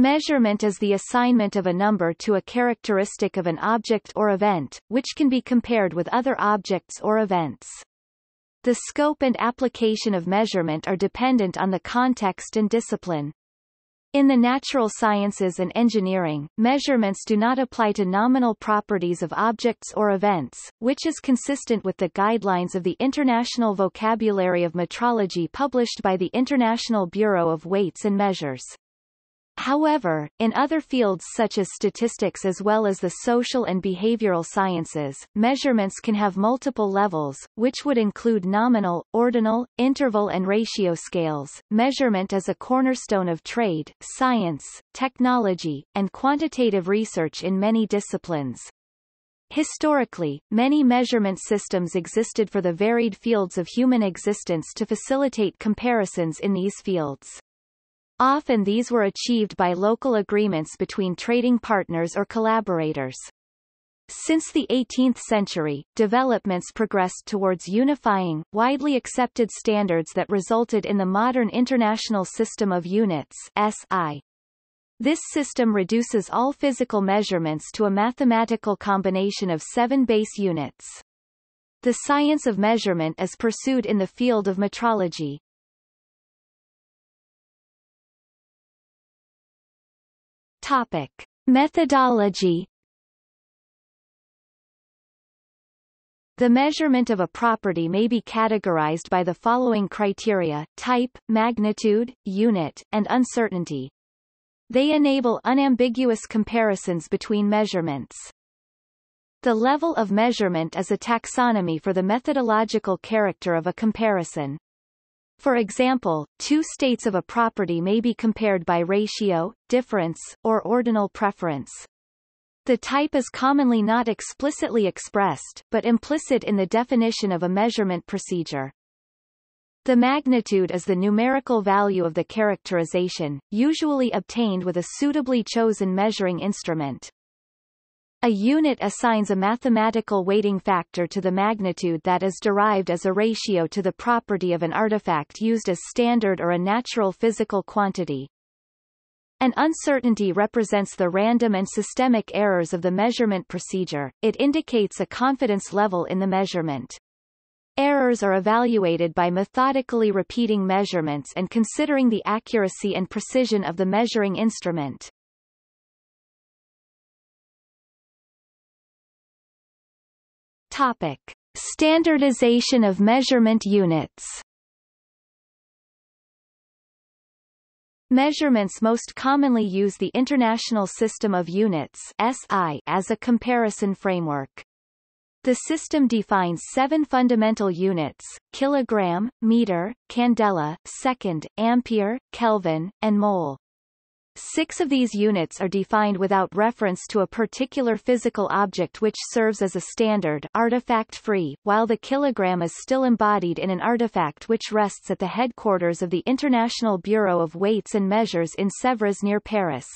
Measurement is the assignment of a number to a characteristic of an object or event, which can be compared with other objects or events. The scope and application of measurement are dependent on the context and discipline. In the natural sciences and engineering, measurements do not apply to nominal properties of objects or events, which is consistent with the guidelines of the International Vocabulary of Metrology published by the International Bureau of Weights and Measures. However, in other fields such as statistics as well as the social and behavioral sciences, measurements can have multiple levels, which would include nominal, ordinal, interval and ratio scales. Measurement is a cornerstone of trade, science, technology, and quantitative research in many disciplines. Historically, many measurement systems existed for the varied fields of human existence to facilitate comparisons in these fields. Often these were achieved by local agreements between trading partners or collaborators. Since the 18th century, developments progressed towards unifying, widely accepted standards that resulted in the modern International System of Units SI. This system reduces all physical measurements to a mathematical combination of seven base units. The science of measurement is pursued in the field of metrology. Topic. Methodology The measurement of a property may be categorized by the following criteria, type, magnitude, unit, and uncertainty. They enable unambiguous comparisons between measurements. The level of measurement is a taxonomy for the methodological character of a comparison. For example, two states of a property may be compared by ratio, difference, or ordinal preference. The type is commonly not explicitly expressed, but implicit in the definition of a measurement procedure. The magnitude is the numerical value of the characterization, usually obtained with a suitably chosen measuring instrument. A unit assigns a mathematical weighting factor to the magnitude that is derived as a ratio to the property of an artifact used as standard or a natural physical quantity. An uncertainty represents the random and systemic errors of the measurement procedure, it indicates a confidence level in the measurement. Errors are evaluated by methodically repeating measurements and considering the accuracy and precision of the measuring instrument. Topic. Standardization of measurement units Measurements most commonly use the International System of Units SI as a comparison framework. The system defines seven fundamental units, kilogram, meter, candela, second, ampere, Kelvin, and mole. Six of these units are defined without reference to a particular physical object which serves as a standard artifact-free, while the kilogram is still embodied in an artifact which rests at the headquarters of the International Bureau of Weights and Measures in Sèvres near Paris.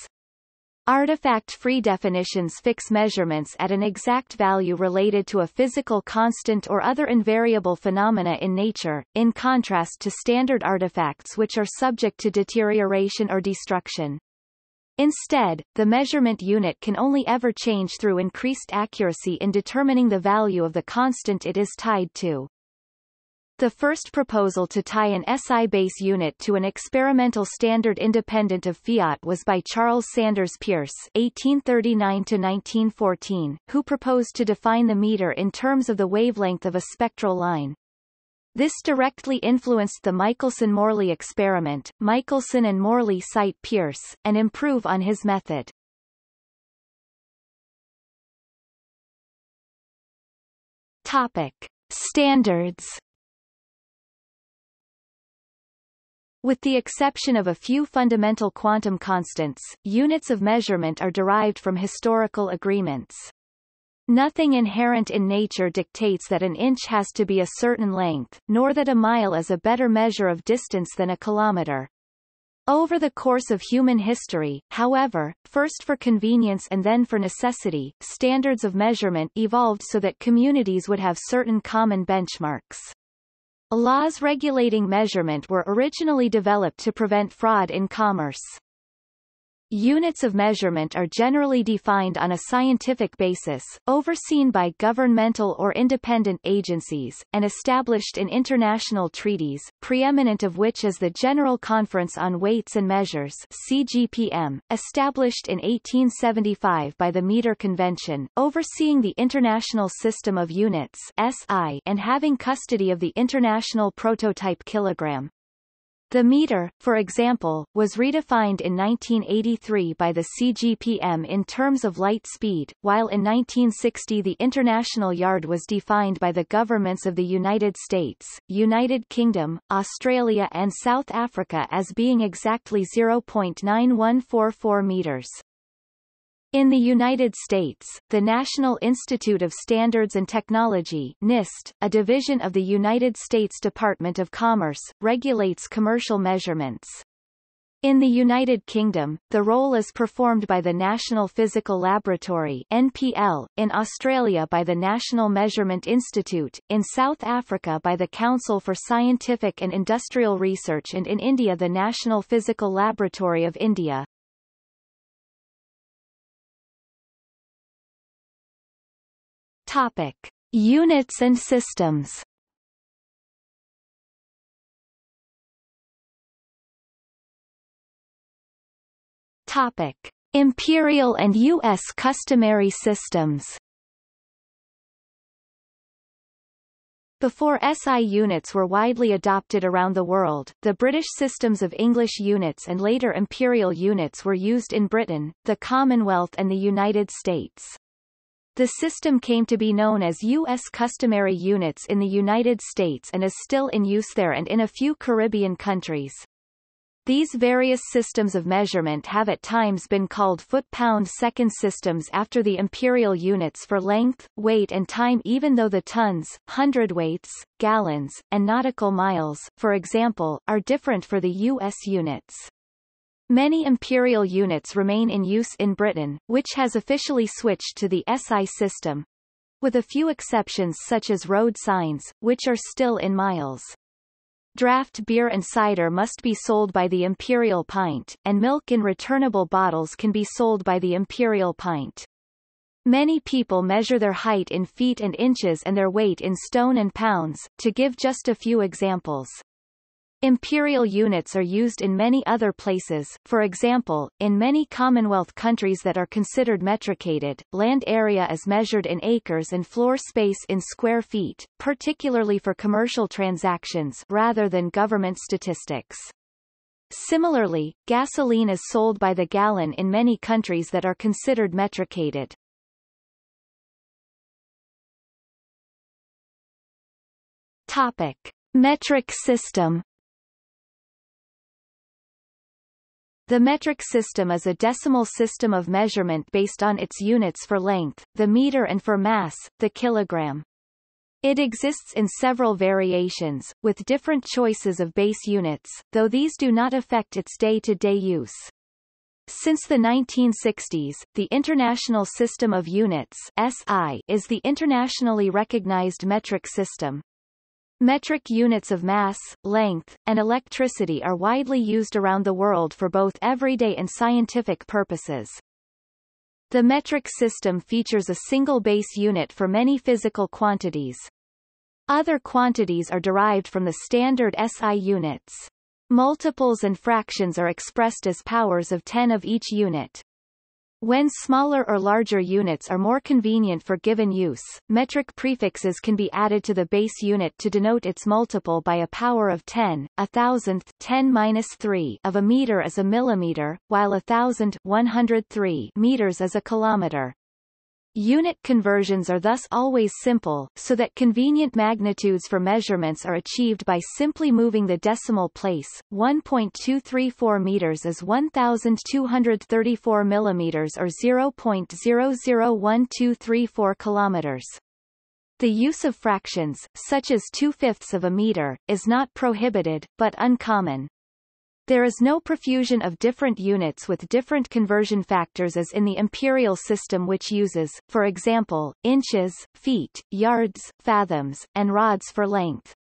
Artifact-free definitions fix measurements at an exact value related to a physical constant or other invariable phenomena in nature, in contrast to standard artifacts which are subject to deterioration or destruction. Instead, the measurement unit can only ever change through increased accuracy in determining the value of the constant it is tied to. The first proposal to tie an SI base unit to an experimental standard independent of fiat was by Charles Sanders Peirce (1839–1914), who proposed to define the meter in terms of the wavelength of a spectral line. This directly influenced the Michelson-Morley experiment. Michelson and Morley cite Peirce, and improve on his method. Topic. Standards With the exception of a few fundamental quantum constants, units of measurement are derived from historical agreements. Nothing inherent in nature dictates that an inch has to be a certain length, nor that a mile is a better measure of distance than a kilometer. Over the course of human history, however, first for convenience and then for necessity, standards of measurement evolved so that communities would have certain common benchmarks. Laws regulating measurement were originally developed to prevent fraud in commerce. Units of measurement are generally defined on a scientific basis, overseen by governmental or independent agencies, and established in international treaties, preeminent of which is the General Conference on Weights and Measures CGPM, established in 1875 by the Meter Convention, overseeing the International System of Units SI and having custody of the International Prototype Kilogram. The meter, for example, was redefined in 1983 by the CGPM in terms of light speed, while in 1960 the international yard was defined by the governments of the United States, United Kingdom, Australia and South Africa as being exactly 0.9144 meters. In the United States, the National Institute of Standards and Technology NIST, a division of the United States Department of Commerce, regulates commercial measurements. In the United Kingdom, the role is performed by the National Physical Laboratory NPL, in Australia by the National Measurement Institute, in South Africa by the Council for Scientific and Industrial Research and in India the National Physical Laboratory of India. Topic: Units and systems. Topic: Imperial and U.S. customary systems. Before SI units were widely adopted around the world, the British systems of English units and later imperial units were used in Britain, the Commonwealth and the United States. The system came to be known as U.S. customary units in the United States and is still in use there and in a few Caribbean countries. These various systems of measurement have at times been called foot-pound-second systems after the imperial units for length, weight and time even though the tons, hundredweights, gallons, and nautical miles, for example, are different for the U.S. units. Many imperial units remain in use in Britain, which has officially switched to the SI system, with a few exceptions such as road signs, which are still in miles. Draft beer and cider must be sold by the imperial pint, and milk in returnable bottles can be sold by the imperial pint. Many people measure their height in feet and inches and their weight in stone and pounds, to give just a few examples. Imperial units are used in many other places, for example, in many Commonwealth countries that are considered metricated, land area is measured in acres and floor space in square feet, particularly for commercial transactions rather than government statistics. Similarly, gasoline is sold by the gallon in many countries that are considered metricated. Topic. Metric system The metric system is a decimal system of measurement based on its units for length, the meter and for mass, the kilogram. It exists in several variations, with different choices of base units, though these do not affect its day-to-day -day use. Since the 1960s, the International System of Units SI is the internationally recognized metric system. Metric units of mass, length, and electricity are widely used around the world for both everyday and scientific purposes. The metric system features a single base unit for many physical quantities. Other quantities are derived from the standard SI units. Multiples and fractions are expressed as powers of 10 of each unit. When smaller or larger units are more convenient for given use, metric prefixes can be added to the base unit to denote its multiple by a power of 10, a thousandth 10-3 of a meter is a millimeter, while a thousand 103 meters is a kilometer. Unit conversions are thus always simple, so that convenient magnitudes for measurements are achieved by simply moving the decimal place. 1.234 meters is 1,234 millimeters or 0.001234 kilometers. The use of fractions, such as two-fifths of a meter, is not prohibited, but uncommon. There is no profusion of different units with different conversion factors as in the imperial system which uses, for example, inches, feet, yards, fathoms, and rods for length.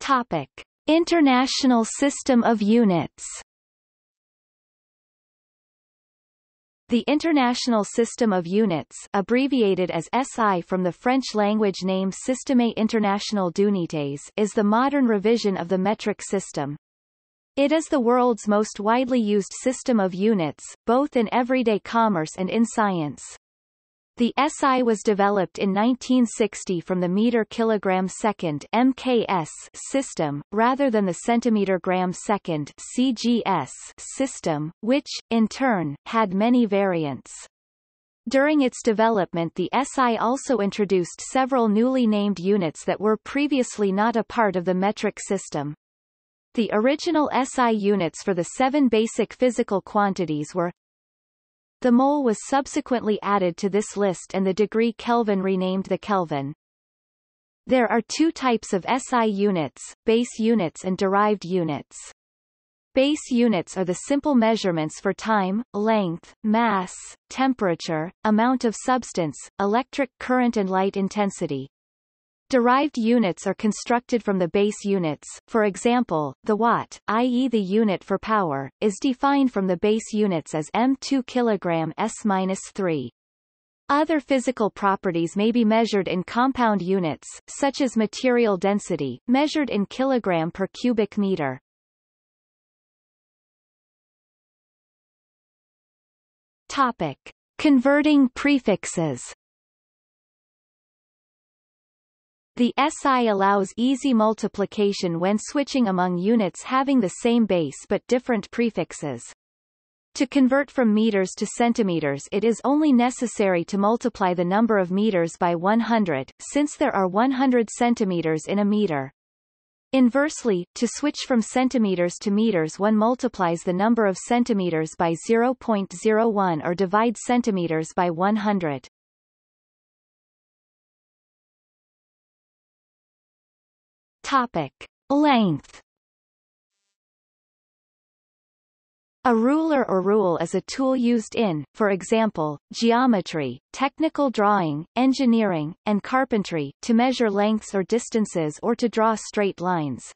Topic. International System of Units The International System of Units abbreviated as SI from the French language name Système International d'Unités is the modern revision of the metric system. It is the world's most widely used system of units, both in everyday commerce and in science. The SI was developed in 1960 from the meter-kilogram second (MKS) system, rather than the centimeter-gram second (CGS) system, which, in turn, had many variants. During its development the SI also introduced several newly named units that were previously not a part of the metric system. The original SI units for the seven basic physical quantities were the mole was subsequently added to this list and the degree Kelvin renamed the Kelvin. There are two types of SI units, base units and derived units. Base units are the simple measurements for time, length, mass, temperature, amount of substance, electric current and light intensity. Derived units are constructed from the base units, for example, the watt, i.e. the unit for power, is defined from the base units as m2 kg s-3. Other physical properties may be measured in compound units, such as material density, measured in kilogram per cubic meter. Topic. Converting prefixes The SI allows easy multiplication when switching among units having the same base but different prefixes. To convert from meters to centimeters it is only necessary to multiply the number of meters by 100, since there are 100 centimeters in a meter. Inversely, to switch from centimeters to meters one multiplies the number of centimeters by 0.01 or divide centimeters by 100. Topic. Length A ruler or rule is a tool used in, for example, geometry, technical drawing, engineering, and carpentry, to measure lengths or distances or to draw straight lines.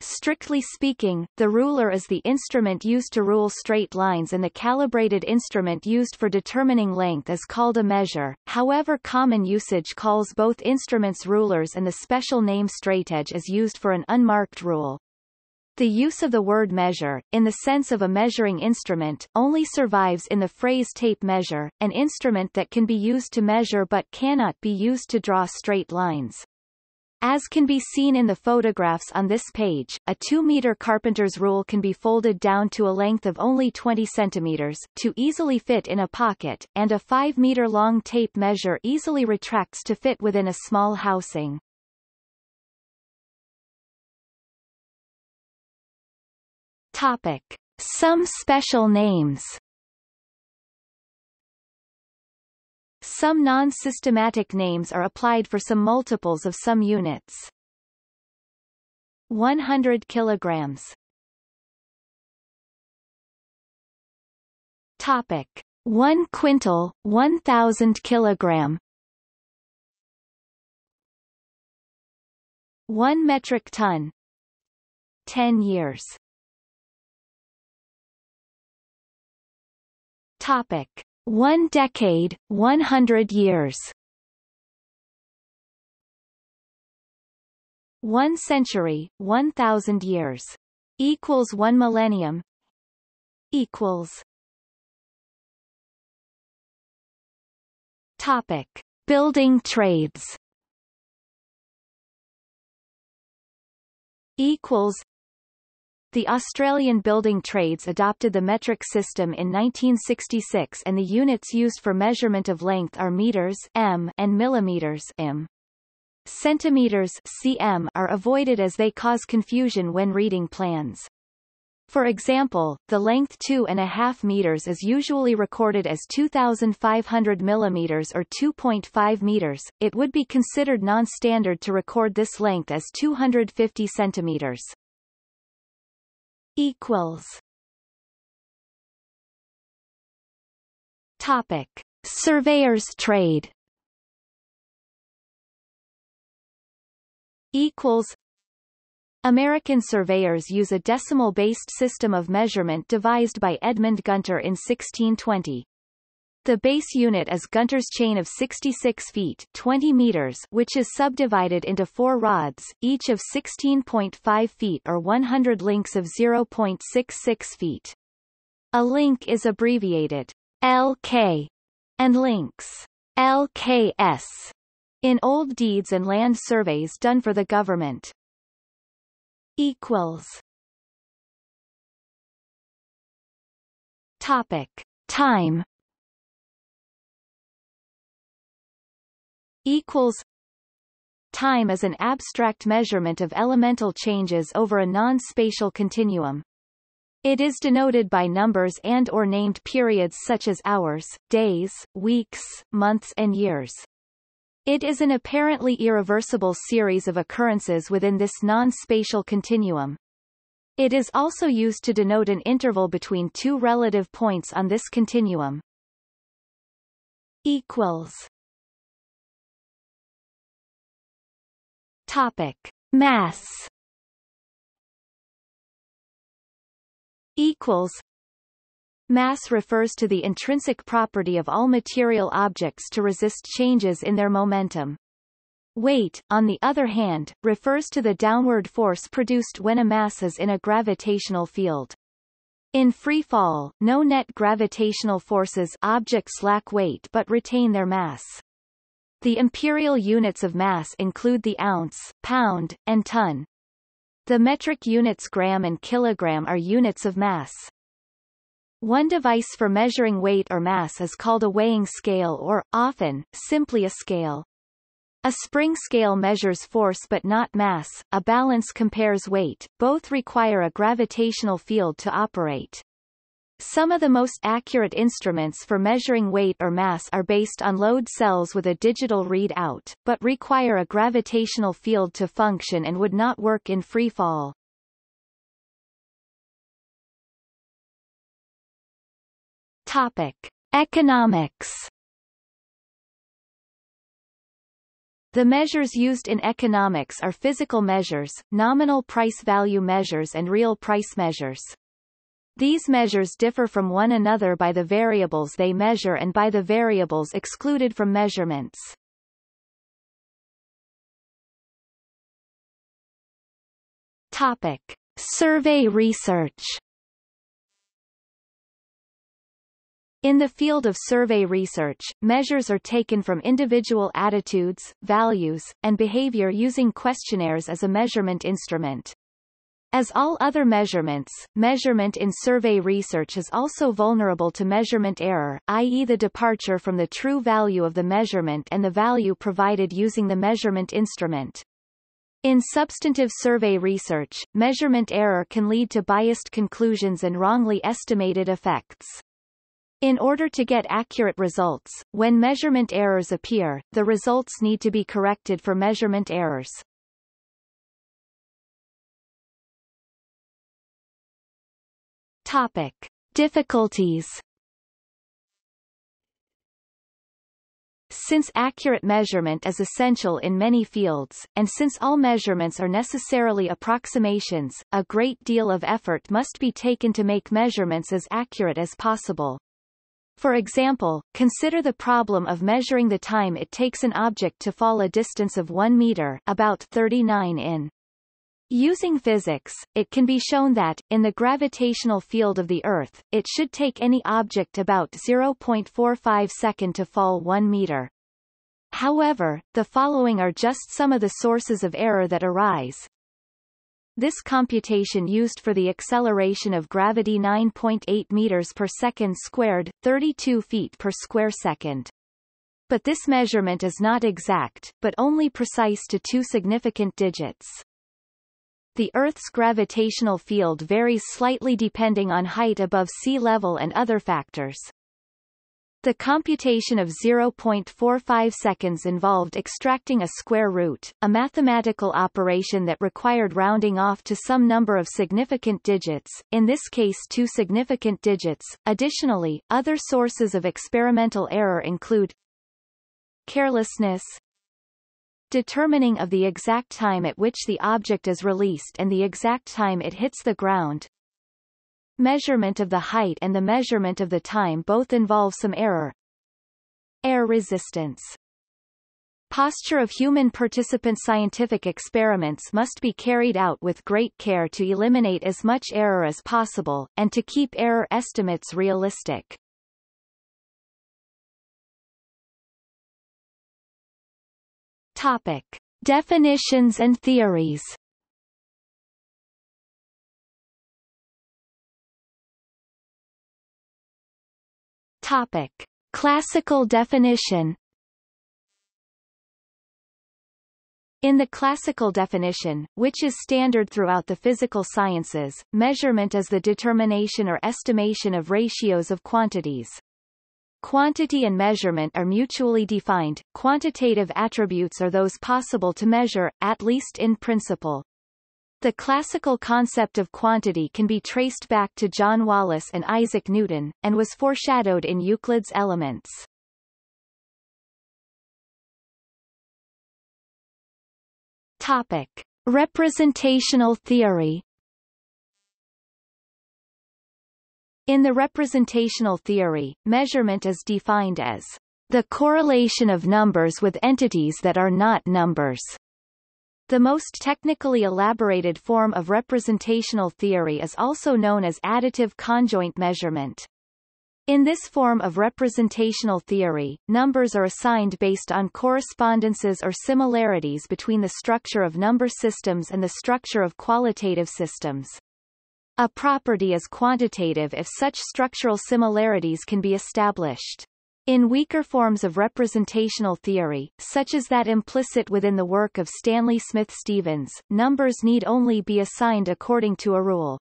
Strictly speaking, the ruler is the instrument used to rule straight lines and the calibrated instrument used for determining length is called a measure, however common usage calls both instruments rulers and the special name straightedge is used for an unmarked rule. The use of the word measure, in the sense of a measuring instrument, only survives in the phrase tape measure, an instrument that can be used to measure but cannot be used to draw straight lines. As can be seen in the photographs on this page, a 2-meter carpenter's rule can be folded down to a length of only 20 centimeters, to easily fit in a pocket, and a 5-meter long tape measure easily retracts to fit within a small housing. Topic. Some special names Some non-systematic names are applied for some multiples of some units. 100 kilograms. Topic: 1 quintal, 1000 kilogram. 1 metric ton. 10 years. Topic: one decade, 100 years. One century, 1,000 years. Equals one millennium. Equals. Topic. Building trades. Equals. The Australian building trades adopted the metric system in 1966 and the units used for measurement of length are meters m and millimeters m. Centimeters cm are avoided as they cause confusion when reading plans. For example, the length 2.5 meters is usually recorded as 2,500 millimeters or 2.5 meters. It would be considered non-standard to record this length as 250 centimeters equals Topic: Surveyor's trade. Equals. American surveyors use a decimal-based system of measurement devised by Edmund Gunter in 1620. The base unit is Gunter's chain of 66 feet 20 meters which is subdivided into four rods, each of 16.5 feet or 100 links of 0.66 feet. A link is abbreviated LK and links LKS in old deeds and land surveys done for the government. Equals Topic. Time Equals Time is an abstract measurement of elemental changes over a non-spatial continuum. It is denoted by numbers and or named periods such as hours, days, weeks, months and years. It is an apparently irreversible series of occurrences within this non-spatial continuum. It is also used to denote an interval between two relative points on this continuum. Equals. Topic: Mass. Equals. Mass refers to the intrinsic property of all material objects to resist changes in their momentum. Weight, on the other hand, refers to the downward force produced when a mass is in a gravitational field. In free fall, no net gravitational forces objects lack weight but retain their mass. The imperial units of mass include the ounce, pound, and ton. The metric units gram and kilogram are units of mass. One device for measuring weight or mass is called a weighing scale or, often, simply a scale. A spring scale measures force but not mass, a balance compares weight, both require a gravitational field to operate. Some of the most accurate instruments for measuring weight or mass are based on load cells with a digital readout, but require a gravitational field to function and would not work in free fall. Topic: Economics. The measures used in economics are physical measures, nominal price value measures and real price measures. These measures differ from one another by the variables they measure and by the variables excluded from measurements. Topic. Survey research In the field of survey research, measures are taken from individual attitudes, values, and behavior using questionnaires as a measurement instrument. As all other measurements, measurement in survey research is also vulnerable to measurement error, i.e. the departure from the true value of the measurement and the value provided using the measurement instrument. In substantive survey research, measurement error can lead to biased conclusions and wrongly estimated effects. In order to get accurate results, when measurement errors appear, the results need to be corrected for measurement errors. Topic. Difficulties Since accurate measurement is essential in many fields, and since all measurements are necessarily approximations, a great deal of effort must be taken to make measurements as accurate as possible. For example, consider the problem of measuring the time it takes an object to fall a distance of 1 meter about 39 in. Using physics, it can be shown that, in the gravitational field of the Earth, it should take any object about 0.45 second to fall 1 meter. However, the following are just some of the sources of error that arise. This computation used for the acceleration of gravity 9.8 meters per second squared, 32 feet per square second. But this measurement is not exact, but only precise to two significant digits. The Earth's gravitational field varies slightly depending on height above sea level and other factors. The computation of 0.45 seconds involved extracting a square root, a mathematical operation that required rounding off to some number of significant digits, in this case two significant digits. Additionally, other sources of experimental error include carelessness, determining of the exact time at which the object is released and the exact time it hits the ground. Measurement of the height and the measurement of the time both involve some error. Air resistance Posture of human participant scientific experiments must be carried out with great care to eliminate as much error as possible, and to keep error estimates realistic. Topic. Definitions and theories Topic. Classical definition In the classical definition, which is standard throughout the physical sciences, measurement is the determination or estimation of ratios of quantities. Quantity and measurement are mutually defined. Quantitative attributes are those possible to measure, at least in principle. The classical concept of quantity can be traced back to John Wallis and Isaac Newton, and was foreshadowed in Euclid's Elements. Topic. Representational theory In the representational theory, measurement is defined as the correlation of numbers with entities that are not numbers. The most technically elaborated form of representational theory is also known as additive conjoint measurement. In this form of representational theory, numbers are assigned based on correspondences or similarities between the structure of number systems and the structure of qualitative systems. A property is quantitative if such structural similarities can be established. In weaker forms of representational theory, such as that implicit within the work of Stanley Smith Stevens, numbers need only be assigned according to a rule.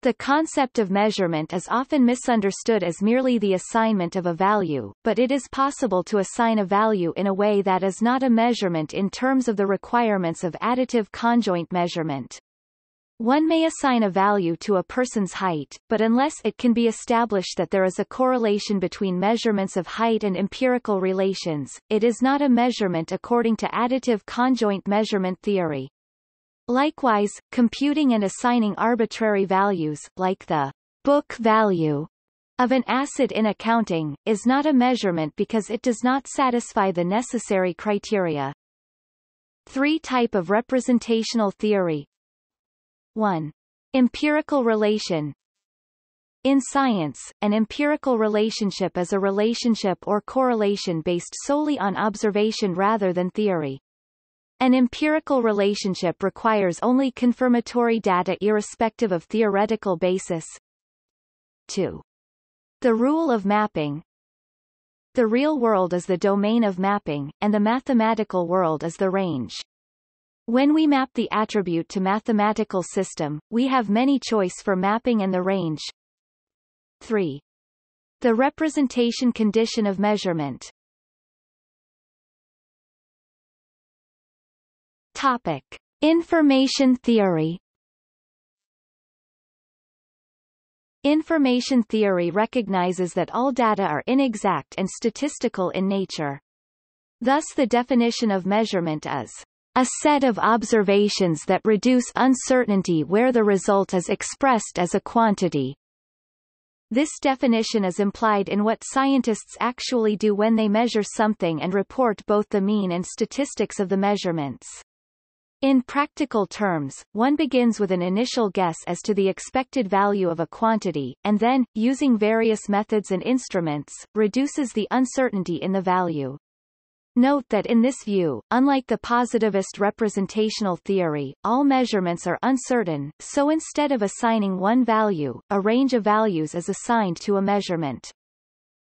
The concept of measurement is often misunderstood as merely the assignment of a value, but it is possible to assign a value in a way that is not a measurement in terms of the requirements of additive conjoint measurement. One may assign a value to a person's height, but unless it can be established that there is a correlation between measurements of height and empirical relations, it is not a measurement according to additive conjoint measurement theory. Likewise, computing and assigning arbitrary values, like the book value of an asset in accounting, is not a measurement because it does not satisfy the necessary criteria. Three type of representational theory 1. Empirical relation In science, an empirical relationship is a relationship or correlation based solely on observation rather than theory. An empirical relationship requires only confirmatory data irrespective of theoretical basis. 2. The rule of mapping The real world is the domain of mapping, and the mathematical world is the range. When we map the attribute to mathematical system, we have many choice for mapping and the range. 3. The representation condition of measurement Topic. Information theory Information theory recognizes that all data are inexact and statistical in nature. Thus the definition of measurement is a set of observations that reduce uncertainty where the result is expressed as a quantity. This definition is implied in what scientists actually do when they measure something and report both the mean and statistics of the measurements. In practical terms, one begins with an initial guess as to the expected value of a quantity, and then, using various methods and instruments, reduces the uncertainty in the value. Note that in this view, unlike the positivist representational theory, all measurements are uncertain, so instead of assigning one value, a range of values is assigned to a measurement.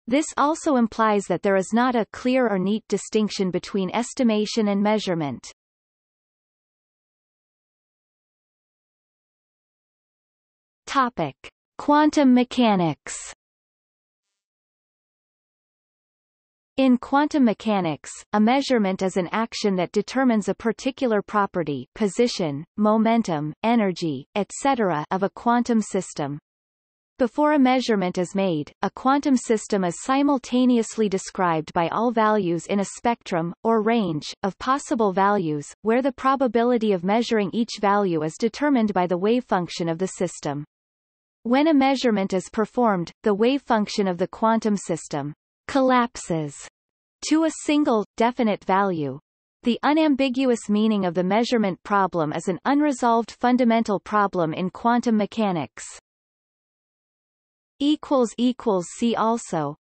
This also implies that there is not a clear or neat distinction between estimation and measurement. Topic: Quantum mechanics. In quantum mechanics, a measurement is an action that determines a particular property position, momentum, energy, etc. of a quantum system. Before a measurement is made, a quantum system is simultaneously described by all values in a spectrum, or range, of possible values, where the probability of measuring each value is determined by the wave function of the system. When a measurement is performed, the wave function of the quantum system collapses to a single, definite value. The unambiguous meaning of the measurement problem is an unresolved fundamental problem in quantum mechanics. See also